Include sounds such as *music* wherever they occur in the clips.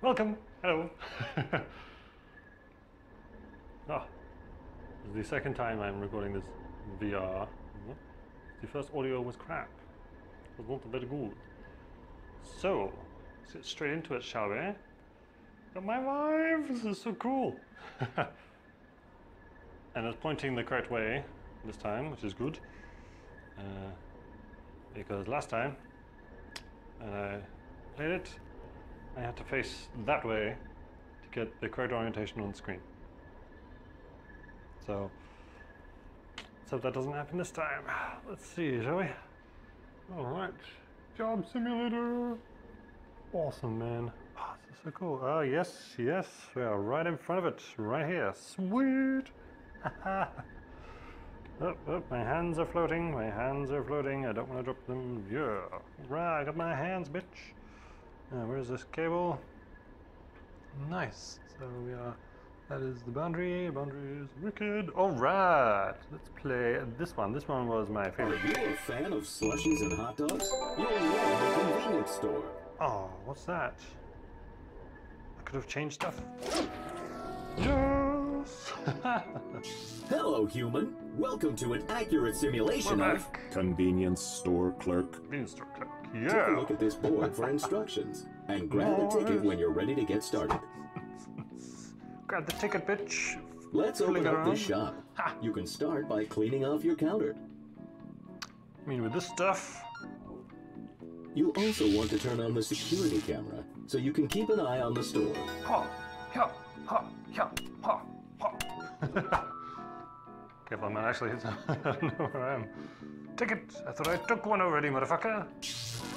Welcome. Hello. *laughs* ah, this is the second time I'm recording this VR. The first audio was crap. It was not very good. So, let's get straight into it, shall we? Got my wife. This is so cool. *laughs* and it's pointing the correct way this time, which is good. Uh, because last time, when I played it, I had to face that way to get the correct orientation on the screen. So, let's hope that doesn't happen this time. Let's see, shall we? Alright, Job Simulator. Awesome, man. Oh, this is so cool. Oh, yes, yes, we are right in front of it, right here. Sweet! *laughs* Oh, oh, my hands are floating, my hands are floating, I don't want to drop them. Yeah. Right, I got my hands, bitch. Uh, where's this cable? Nice. So we are, that is the boundary, boundary is wicked. Alright, let's play this one. This one was my favorite. Are you a fan of slushies and hot dogs? You'll love the convenience store. Oh, what's that? I could have changed stuff. Yes! Hello, human. Welcome to an accurate simulation of. back. Convenience store clerk. Click. Take a look at this board for instructions and grab a ticket when you're ready to get started. Grab the ticket, bitch. Let's Fling open up this around. shop. Ha! You can start by cleaning off your counter. I mean, with this stuff, You also want to turn on the security camera so you can keep an eye on the store. Ha! Ha! Ha! Ha! Ha! Ha! *laughs* Careful, man. Actually, *laughs* I don't know where I am. Ticket! I thought I took one already, motherfucker.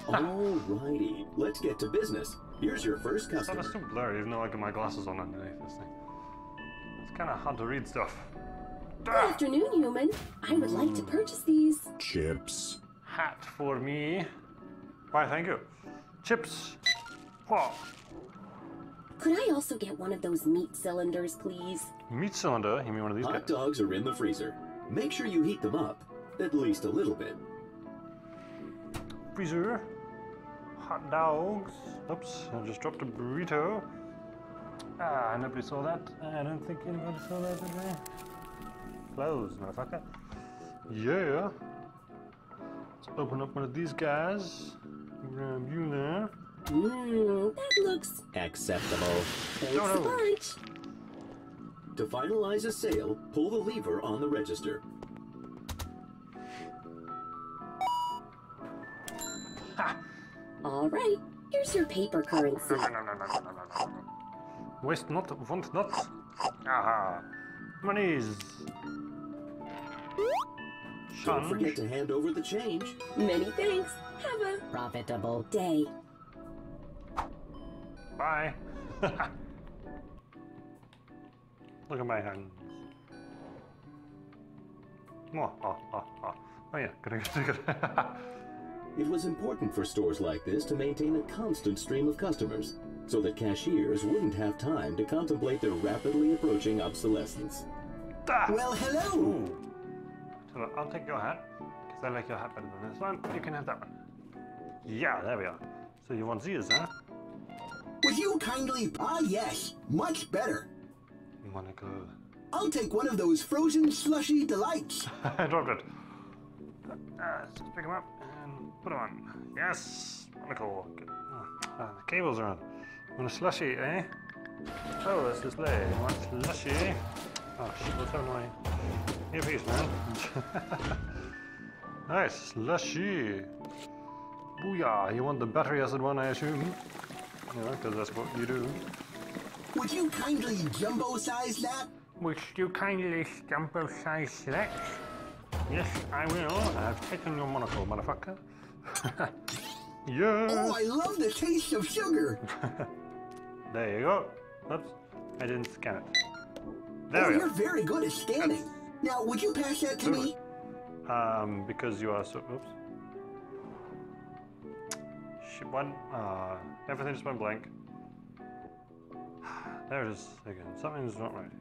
Alrighty, let's get to business. Here's your first customer. is too blurry, even though I got my glasses on underneath this thing. It's kind of hard to read stuff. Good afternoon, human. I would like to purchase these. Chips. Hat for me. Why, thank you. Chips. Whoa. Could I also get one of those meat cylinders, please? Meat cylinder. You mean one of these Hot guys? dogs are in the freezer. Make sure you heat them up, at least a little bit. Freezer. Hot dogs. Oops, I just dropped a burrito. Ah, nobody saw that. I don't think anybody saw that, did they? Close, motherfucker. Yeah. Let's open up one of these guys. Grab you there. Mmm, that looks Acceptable. thanks No, a no. bunch. To finalize a sale, pull the lever on the register. All right, here's your paper currency. Waste not, want not. Aha. Monies. Change. Don't forget to hand over the change. Many thanks. Have a profitable day. Bye. *laughs* Look at my hands. Oh, oh, oh, oh. Oh yeah, gotta, *laughs* gotta. It was important for stores like this to maintain a constant stream of customers, so that cashiers wouldn't have time to contemplate their rapidly approaching obsolescence. Ah! Well, hello. Ooh. I'll take your hat, because I like your hat better than this one. You can have that one. Yeah, there we are. So you want these, huh? Would you kindly... Ah, yes. Much better. Monocle. I'll take one of those frozen slushy delights. I dropped it. Uh, let's just pick them up and put them on. Yes, monocle. Oh, ah, the cables are on. Want a slushy, eh? Oh, let's display. Want slushy? Oh shit, what's so annoying? Earpiece, man. *laughs* nice, slushy. Booyah, you want the battery acid one, I assume? Yeah, because that's what you do. Would you kindly jumbo-size that? Would you kindly jumbo size that? Yes, I will. I've taken your monocle, motherfucker. *laughs* yes. Oh, I love the taste of sugar. *laughs* There you go. Oops, I didn't scan it. There oh, we you're very good at scanning. Now, would you pass that to me? Um, because you are so. Oops. Shit, one. Uh, everything just went blank. *sighs* There it is again. Something's not right.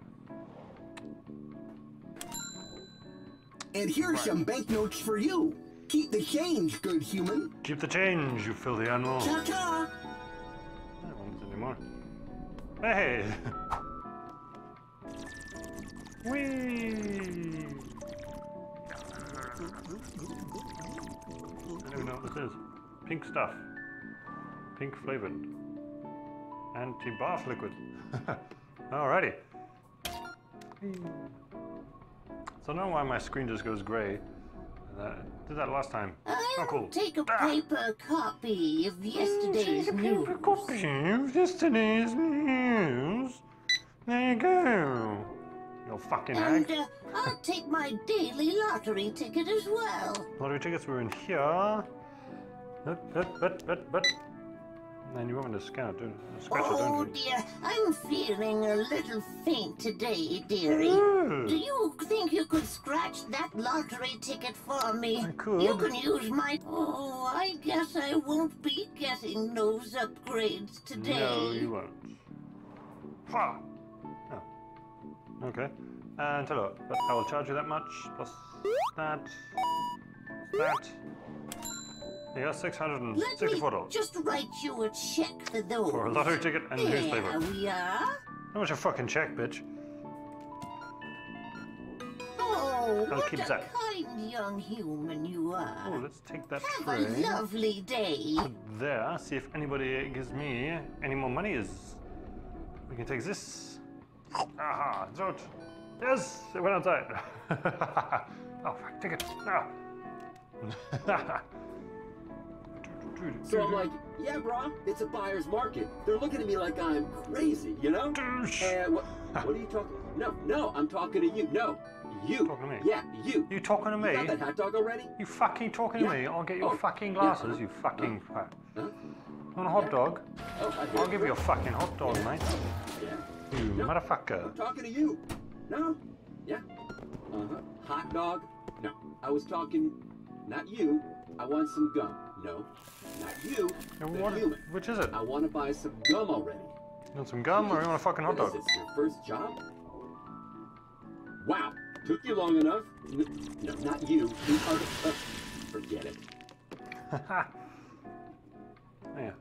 And here here's some banknotes for you. Keep the change, good human. Keep the change, you filthy animal. Ta-ta. I don't want it anymore. Hey! *laughs* Whee! I don't even know what this is. Pink stuff. Pink flavored. Anti-bath liquid. *laughs* Alrighty. So know why my screen just goes grey. Uh, did that last time. I'll Oh, cool. take a Ah. paper copy of yesterday's news. copy of yesterday's news. There you go. You fucking And uh, I'll take my daily lottery ticket as well. Lottery tickets were in here. But, but, but, but, but. And you want me to scan it, don't Scratch it, Oh don't you? dear, I'm feeling a little faint today, dearie. Ooh. Do you think you could scratch that lottery ticket for me? I could. You can use my. Oh, I guess I won't be getting those upgrades today. No, you won't. Ha! Oh. Okay. And hello. I will charge you that much, plus that, that. You got Let me $664 just write you a check for those. for a lottery ticket and there newspaper. we are. How much a fucking check, bitch? Oh, I'll what keep a that. kind young human you are. Oh, let's take that Have tray. a lovely day. Put there. See if anybody gives me any more money. Is we can take this. Aha! It's out. Yes, it went outside. *laughs* oh fuck! Take it. Ah. *laughs* *laughs* So I'm like, yeah, bro, it's a buyer's market. They're looking at me like I'm crazy, you know? Douche. And what, what are you talking? No, no, I'm talking to you. No, you. Talking to me? Yeah, you. You talking to me? You got that hot dog already? You fucking talking to me? I'll get your Oh, fucking yeah. glasses. You fucking. Huh? Want a hot dog? Oh, I'll give you a fucking hot dog, mate. Yeah. You No. motherfucker. I'm talking to you. No. Yeah. Uh huh. Hot dog? No. I was talking, not you. I want some gum. No. Not you. The what- human. which is it? I want to buy some gum already. You want some gum or you want a fucking hot What is dog? this, your first job? Wow. Took you long enough. No, not you. The other. Uh, forget it. Yeah. *laughs*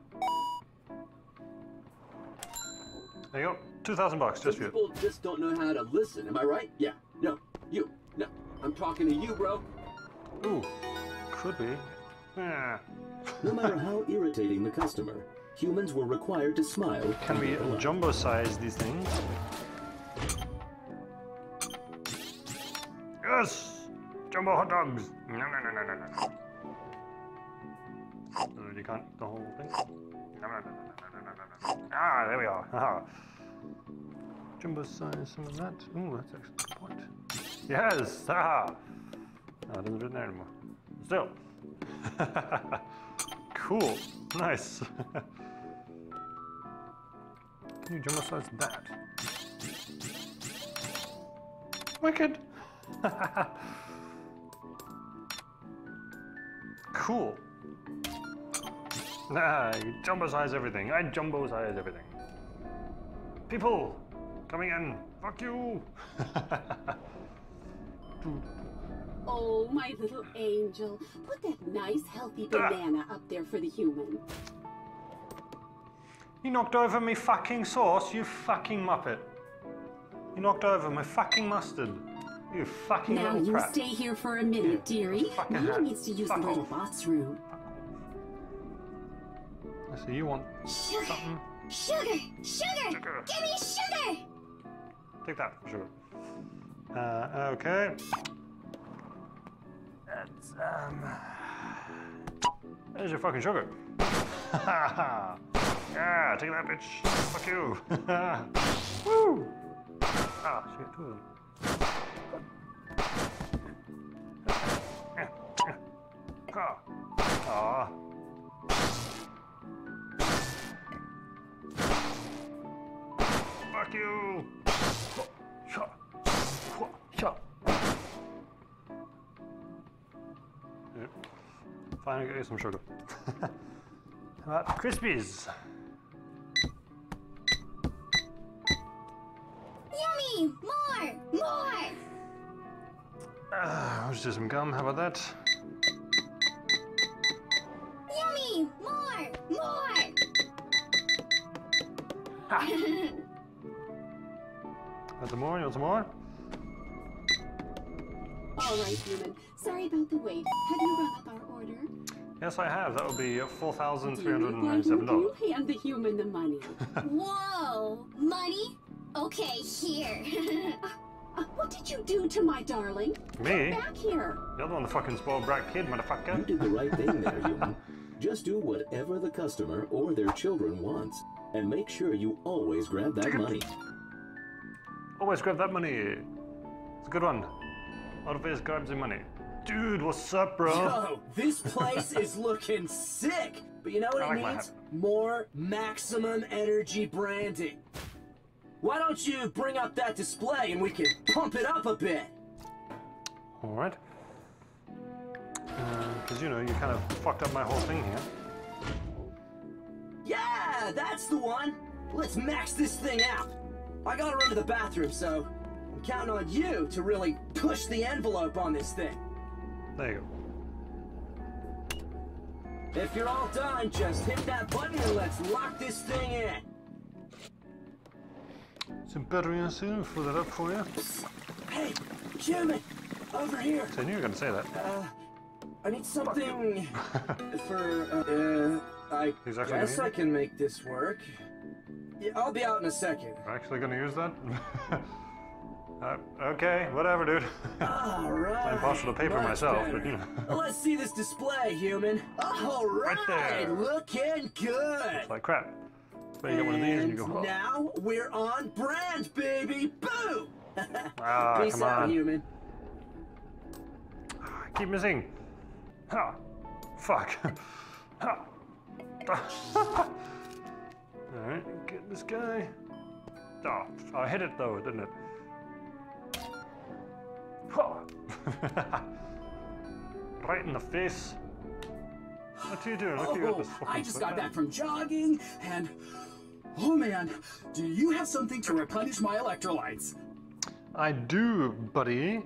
There you go. Two thousand bucks just for you. people just don't know how to listen. Am I right? Yeah. No. You. No. I'm talking to you, bro. Ooh, could be. No matter how irritating the customer, humans were required to smile. Can we jumbo size these things? Yes! Jumbo hot dogs! No, no, no, no, no, no. Oh, you can't the whole thing? No, no, no, no, no, no, no. Ah, there we are. Haha. Jumbo size some of that. Ooh, that's actually a good point. Yes! Haha! No, it doesn't fit there anymore. Still. *laughs* cool. Nice. *laughs* You jumbo size that? Wicked. *laughs* cool. Nah, you jumbo size everything. I jumbo size everything. People coming in. Fuck you. Oh, my little angel. Put that nice, healthy banana up there for the human. you knocked over me fucking sauce, you fucking muppet. You knocked over my fucking mustard. You fucking Now you prat. stay here for a minute, dearie. Fucking Mama hat. needs to use Fuck the little boss room. I see you want Sugar, something. sugar, sugar! Sugar. Give me sugar! Take that sugar. Uh, okay. That's, um. There's your fucking sugar. *laughs* yeah, take that, bitch. Fuck you. *laughs* Woo! Ah, shit, two of them. Ah. Fuck you! Shut. Shut. Finally got you some sugar. How *laughs* about Crispies? Yummy! More! More! Uh, let's do some gum. How about that? Yummy! More! More! Want *laughs* some more? You want some more? All right, human. Sorry about the wait. Have you rung up our order? Yes, I have. That would be four thousand three Dear hundred and Gordon, ninety-seven can dollars. you hand the human the money? *laughs* Whoa! Money? Okay, here. Uh, *laughs* what did you do to my darling? Me? Back here. You're the one, the fucking spoiled brat kid, motherfucker. You motherfucker. did the right thing there, *laughs* human. Just do whatever the customer or their children wants, and make sure you always grab that money. Always grab that money. It's a good one. Always grabs the money. Dude, what's up, bro? Oh, this place is looking sick. But you know what I it like needs? More maximum energy branding. Why don't you bring up that display and we can pump it up a bit? Alright. Because, uh, you know, you kind of fucked up my whole thing here. Yeah, that's the one. Let's max this thing out. I gotta run to the bathroom, so I'm counting on you to really push the envelope on this thing. There you go. If you're all done, just hit that button and let's lock this thing in. Some battery soon, fill that up for you. Hey, human, over here. So I knew you were going to say that. Uh, I need something *laughs* for, uh, I He's actually guess I can make this work. Yeah, I'll be out in a second. You're actually going to use that? *laughs* uh, okay, whatever, dude. All *laughs* right. I'm partial to paper much myself, but you know. Let's see this display, human. All right, there. looking good. It's like crap. But you get one of these and you go, oh. now we're on brand, baby. Boom. Ah, *laughs* Peace come out, on. human. I keep missing. Ha! Fuck. *laughs* Ha! Alright, get this guy. Oh, I hit it though, didn't it? *laughs* Right in the face. What are you doing? Look at Oh, this fucking I just got back from jogging, and oh man, do you have something to replenish my electrolytes? I do, buddy.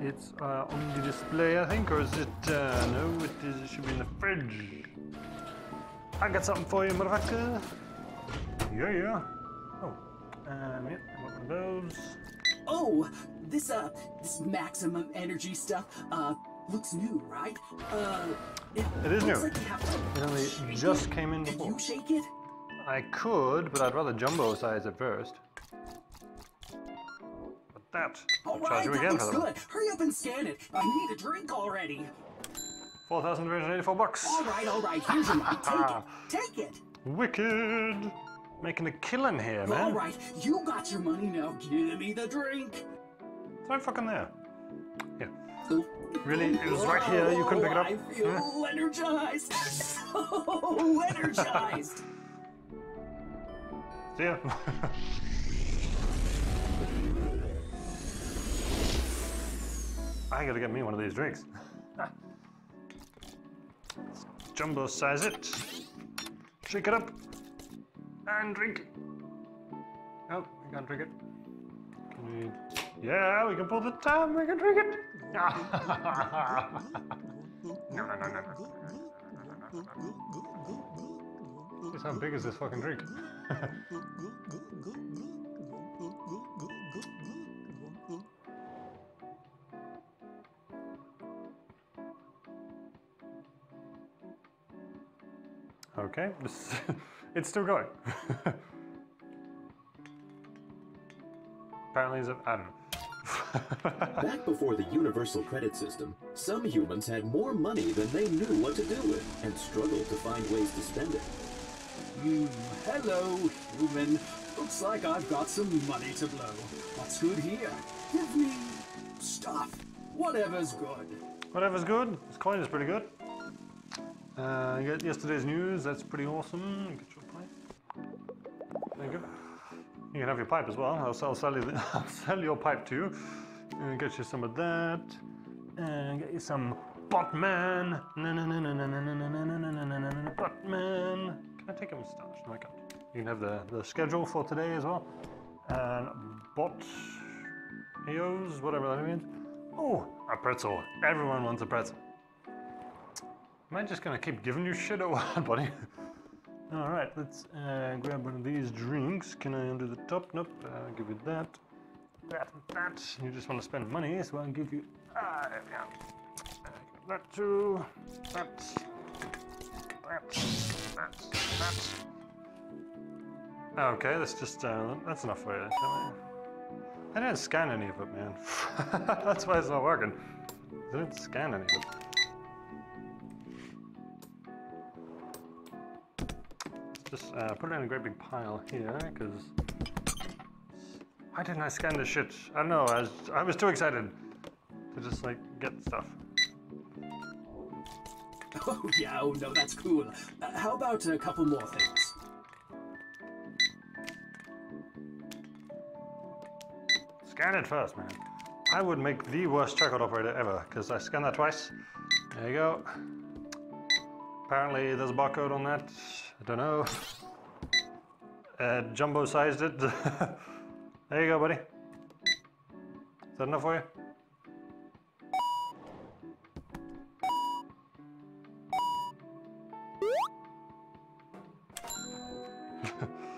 It's uh, on the display, I think, or is it? Uh, no, it is. It should be in the fridge. I got something for you, motherfucker. Yeah, yeah. Oh, um, yeah, one of those. Oh, this uh, this maximum energy stuff uh looks new, right? Uh, it, It is new. Like It only just it. came in Can before. you shake it? I could, but I'd rather jumbo size it first. But that, All I'll charge that looks good. Hurry up and scan it. I need a drink already. Four thousand three hundred eighty-four bucks. All right, all right. Here's your money. Take it. *laughs* Take it. Wicked. Making a killing here, man. All right, you got your money now. Give me the drink. It's right fucking there. Yeah. Really? It was right here. You couldn't pick it up? I feel energized. So *laughs* energized. *laughs* See ya. *laughs* I gotta get me one of these drinks. Jumbo size it. Shake it up. And drink. It. Oh, we can't drink it. We... Yeah, we can pull the tab. We can drink it. no, no, no, no, no. Just how big is this fucking drink? *laughs* okay, *laughs* it's still going. Apparently, it's a, I don't know. *laughs* Back before the universal credit system, some humans had more money than they knew what to do with and struggled to find ways to spend it. Hmm, hello, human. Looks like I've got some money to blow. What's good here? Give me stuff. Whatever's good. Whatever's good. This coin is pretty good. Uh, yesterday's news. That's pretty awesome. Get your pipe. There you go. You can have your pipe as well. I'll, sell you. The, I'll sell your pipe to you. And get you some of that. And get you some Botman. No, no, no, no, no, no, no, no, no, no, no, no, no, no, Botman. Can I take a moustache? No, I can't. You can have the, the schedule for today as well. And bot. Eos, whatever that means. Oh, a pretzel. Everyone wants a pretzel. Am I just gonna keep giving you shit or *laughs* what, buddy? All right, let's uh, grab one of these drinks. Can I undo the top? Nope. Uh, give you that. that, that. You just want to spend money, so I'll give you. Ah, there we. Uh, That too. That. That. That. That. Okay, that's just uh, that's enough for you. Shall I? I didn't scan any of it, man. *laughs* that's why it's not working. I didn't scan any of it. Just uh, put it in a great big pile here, because why didn't I scan this shit? I don't know. I was I was too excited to just like get stuff. *laughs* Oh, yeah, oh no, that's cool. Uh, how about a couple more things? Scan it first, man. I would make the worst checkout operator ever because I scanned that twice. There you go. Apparently, there's a barcode on that. I don't know. Uh, jumbo sized it. *laughs* there you go, buddy. Is that enough for you?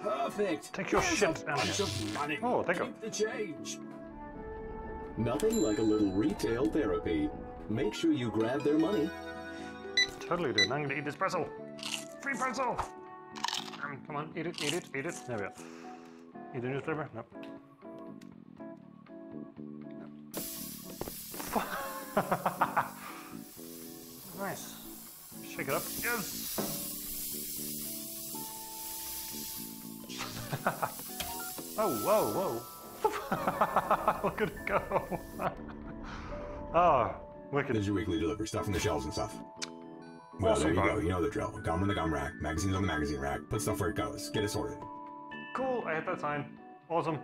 Perfect. Take your Here's shit, a bunch Anna. of money. Oh, thank you. Keep the change. Nothing like a little retail therapy. Make sure you grab their money. Totally did. I'm gonna eat this pretzel. Free pretzel. Um, come on, eat it, eat it, eat it. There we go. Eat the newspaper? Nope. Nope. *laughs* nice. Shake it up. Yes. *laughs* oh, whoa, whoa. *laughs* Look at it go. oh, wicked. There's your weekly delivery, stuff from the shelves and stuff. Well, Awesome, there you go. You know the drill. Gum on the gum rack, magazines on the magazine rack. Put stuff where it goes. Get it sorted. Cool, I hit that sign. Awesome.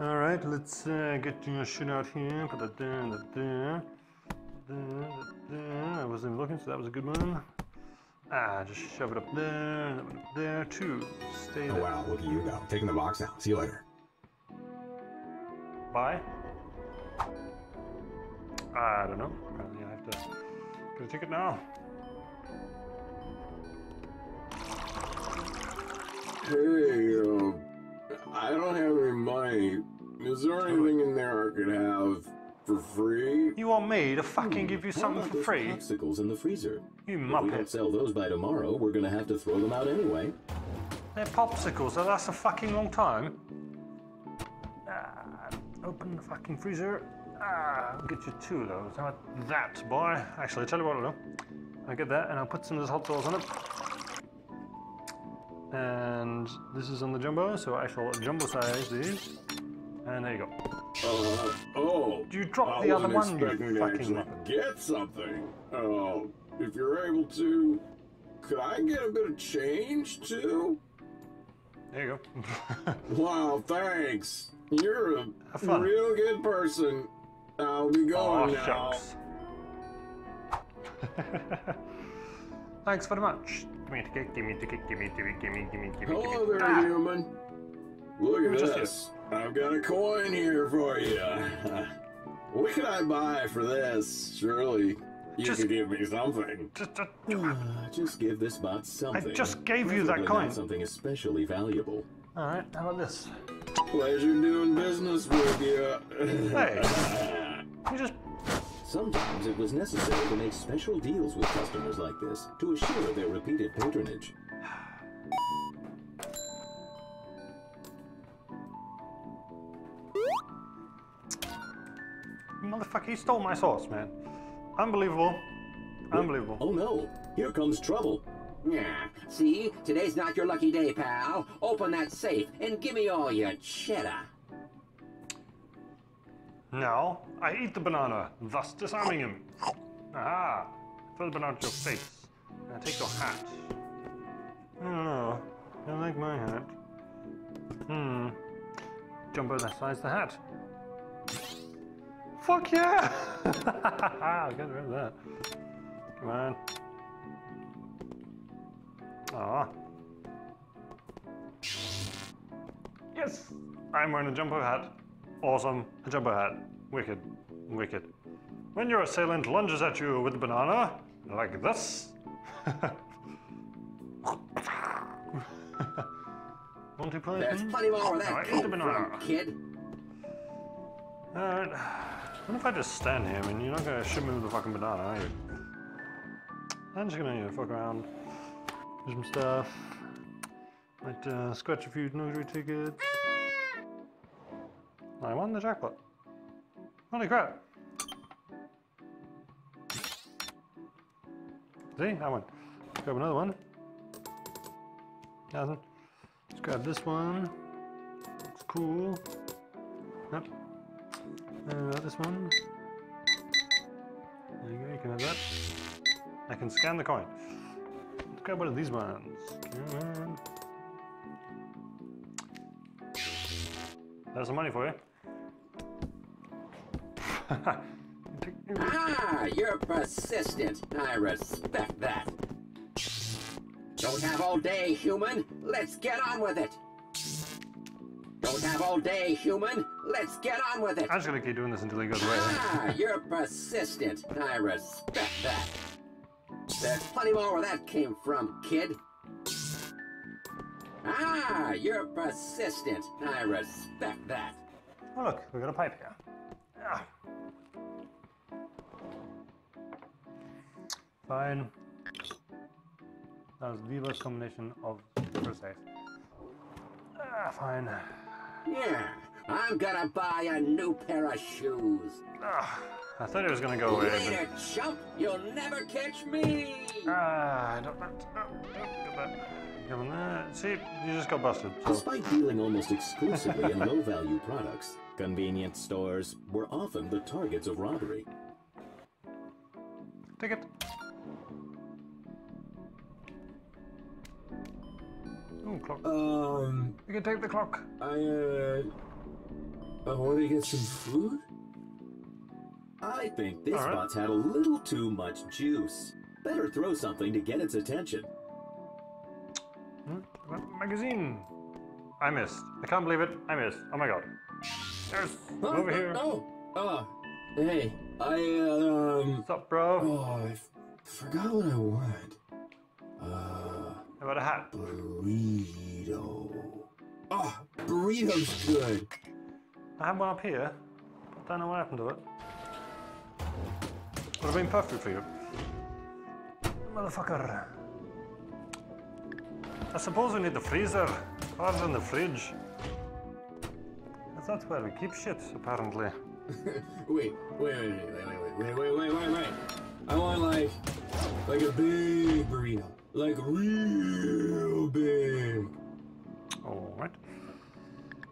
All right, let's uh, get your shit out here. Put that there, that there. There, there. I wasn't even looking, so that was a good one. Ah, just shove it up there, that one up there, too. Stay Oh there. wow, look at you go. Taking the box now. See you later. Bye. I don't know. Apparently I have to get a ticket now. Hey, I don't have any money. Is there anything in there I could have for free? You want me to fucking give you something for free? Popsicles in the freezer. You muppet. If we don't sell those by tomorrow, we're gonna have to throw them out anyway. They're popsicles, that lasts a fucking long time. Ah, open the fucking freezer. Ah, I'll get you two of those. How about that, boy? Actually, I'll tell you what I'll do. I'll get that and I'll put some of those hot sauce on it. And this is on the jumbo, so I shall jumbo size these. And there you go. Uh, oh. You dropped I the other one, you fucking muppet. get something. Uh, if you're able to, could I get a bit of change too? There you go. *laughs* Wow, thanks. You're a real good person. I'll be going now. shucks. *laughs* Thanks very much. Give me a ticket, give me a give me a give me, give me, give me, give me. Hello there, Ah! human. Look at just this. I've got a coin here for you. *laughs* What can I buy for this? Surely you Just- could give me something. Just, just, Ah, Just give this bot something. I just gave you that coin. Something especially valuable. all right, how about this? Pleasure doing business with you. *laughs* Hey. *laughs* You just, Sometimes it was necessary to make special deals with customers like this to assure their repeated patronage. motherfucker, you stole my sauce, man. Unbelievable. Unbelievable. Oh no, here comes trouble. Yeah, see? Today's not your lucky day, pal. Open that safe and give me all your cheddar. Now, I eat the banana, thus disarming him. Aha! Throw the banana to your face. Now take your hat. I don't know. I like my hat. Hmm. Jumbo that size the hat. Fuck yeah! I'll *laughs* get rid of that. Come on. Ah. Yes! I'm wearing a jumbo hat. Awesome. A jumbo hat. Wicked. Wicked. When your assailant lunges at you with a banana, like this. *laughs* Want to play? There's plenty more where I that eat the came banana. from, kid. Alright. What if I just stand here? I mean, you're not gonna shoot me with a fucking banana, are you? I'm just gonna you know, fuck around, do some stuff. Might uh, scratch a few notary tickets. I won the jackpot. Holy crap! See, that one. Let's grab another one. Nothing. Let's grab this one. Looks cool. Yep. Uh, this one. There you go, you can have that. I can scan the coin. Let's grab one of these ones. There's some money for you. Ah, you're persistent. I respect that. Don't have all day, human. Let's get on with it. Don't have all day, human. Let's get on with it. I'm just gonna keep doing this until he goes away. Ah, you're persistent. I respect that. There's plenty more where that came from, kid. Ah, you're persistent. I respect that. Oh look, we got a pipe here. Yeah. Fine. That was the worst combination of precise. Ah, fine. Yeah, I'm gonna buy a new pair of shoes. Ah, I thought it was gonna go away, Later, chump. You'll never catch me. ah, I don't that. Him that. See, you just got busted. So. Despite dealing almost exclusively in low value products, convenience stores were often the targets of robbery. Take Ooh, clock. Um, You can take the clock. I, uh, I want to get some food? I think this right. bot's had a little too much juice. Better throw something to get its attention. Hmm? Magazine. I missed. I can't believe it. I missed. Oh my god. There's Huh? over here. Oh, oh, hey, I, um, What's up, bro? oh, I forgot what I wanted. Uh, How about a hat? burrito. Oh, burrito's good. I have one up here. Don't know what happened to it. Would have been perfect for you. Motherfucker. I suppose we need the freezer rather than the fridge. That's where we keep shit, apparently. *laughs* Wait, wait, wait, wait, wait, wait, wait, wait, wait, wait. I want like, like a big burrito, like real big. Alright.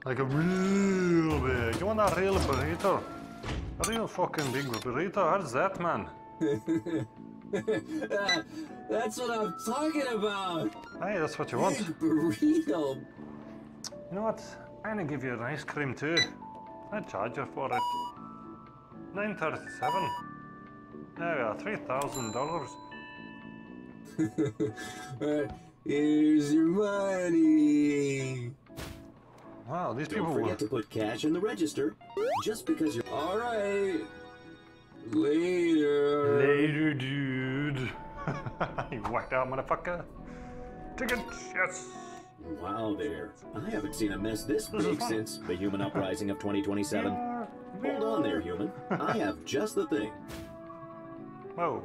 Like a real big. You want a real burrito? A real fucking big burrito? How's that, man? That- *laughs* That's what I'm talking about. Hey, that's what you want. Big burrito. You know what? I'm gonna give you an ice cream too. I charge you for it. Nine thirty-seven. There we are, three thousand dollars. Uh, *laughs* Here's your money. Wow, these people Don't were. forget to put cash in the register. Just because you're All right. Later. Later, dude. *laughs* you whacked out, motherfucker. Ticket, yes. Wow there. I haven't seen a mess this This big since the human uprising of 2027. *laughs* Hold on there, human. I have just the thing. Whoa.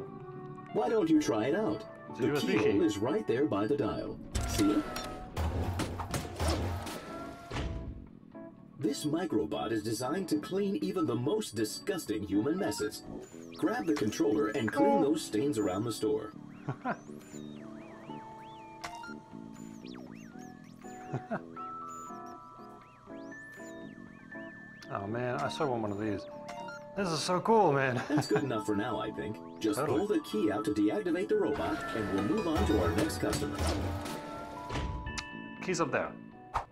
Why don't you try it out? It's The USB keyhole is right there by the dial. See? This microbot is designed to clean even the most disgusting human messes. Grab the controller and clean those stains around the store. *laughs* Oh man, I saw one of these. This is so cool, man. That's good enough for now, I think. Just Totally. pull the key out to deactivate the robot, and we'll move on to our next customer. Keys up there. So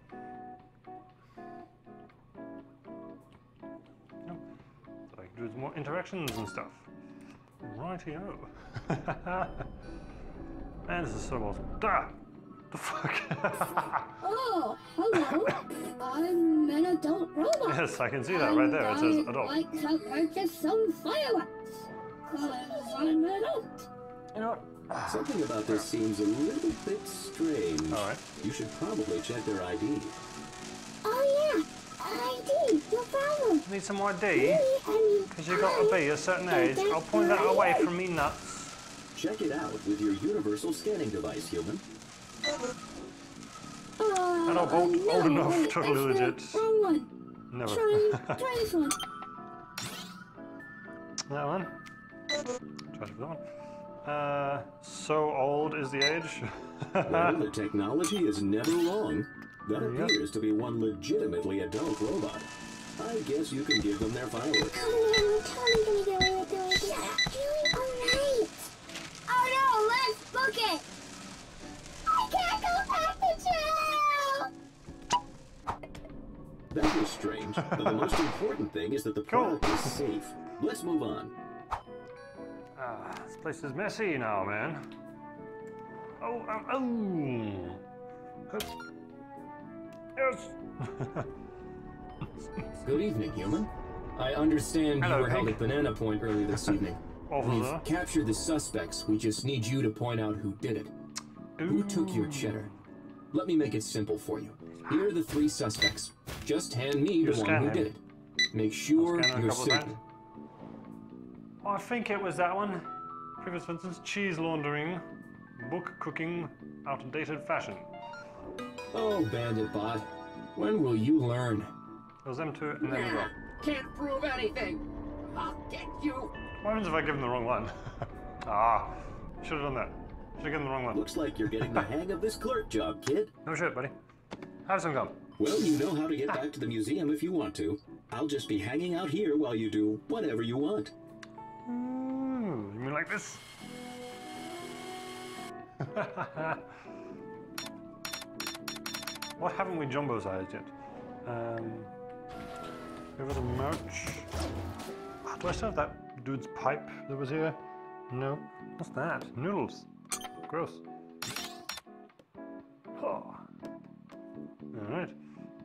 I can do some more interactions and stuff. Rightio. *laughs* Man, this is so awesome. Ah! The fuck? *laughs* Oh, hello. I'm an adult robot. yes, I can see that right there. It says adult. I'd adult. like to purchase some fireworks. Cause I'm an adult. You know what? Something about this seems a little bit strange. All right. You should probably check their ID. Oh yeah, ID. No problem. Need some ID? Really? I mean, Because you've got to be a certain age. I'll point that away from me nuts. Check it out with your universal scanning device, human. Uh, And I'm old, no, old enough, wait, totally that's the legit. Wrong one. Never. Try, *laughs* try this one. that one. Try for that one. Uh, so old is the age. well, the *laughs* technology is never wrong. That Yep. appears to be one legitimately adult robot. I guess you can give them their fireworks. Come on, I'm totally gonna get That was strange, but the most important thing is that the product is safe. Let's move on. Ah, this place is messy now, man. Oh, oh, oh. Yes. *laughs* Good evening, human. I understand Hello, you were held at Banana Point earlier this evening. Officer. We've captured the suspects. We just need you to point out who did it. Who took your cheddar? Let me make it simple for you. Here are the three suspects. Just hand me You the one scan who him. did it. Make sure scan him a you're couple certain. Oh, I think it was that one. Previous offences, cheese laundering, book cooking, outdated fashion. Oh, Bandit Bot. When will you learn? It was them two, and then we go. Can't prove anything. I'll get you. What happens if I give them the wrong one? *laughs* ah, should have done that. Should have given the wrong one. Looks like you're getting the *laughs* hang of this clerk job, kid. No shit, buddy. Have some gum. Well, you know how to get back to the museum if you want to. I'll just be hanging out here while you do whatever you want. Ooh, you mean like this? what haven't we jumbo sized yet? Um, over the merch. Do I still have that dude's pipe that was here? No. What's that? Noodles. Gross. Oh. Alright.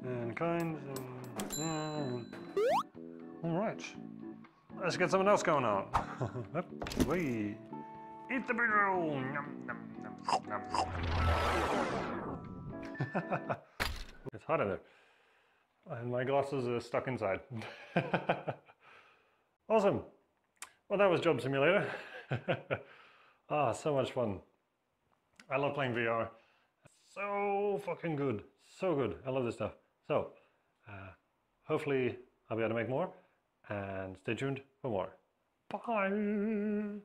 And kind. And, and. Alright. Let's get something else going on. *laughs* We eat the yum, yum. *laughs* it's hot in there, and my glasses are stuck inside. *laughs* awesome. Well, that was Job Simulator. ah, so much fun. I love playing VR. So fucking good. So good. I love this stuff. So, uh, hopefully, I'll be able to make more and stay tuned for more. Bye.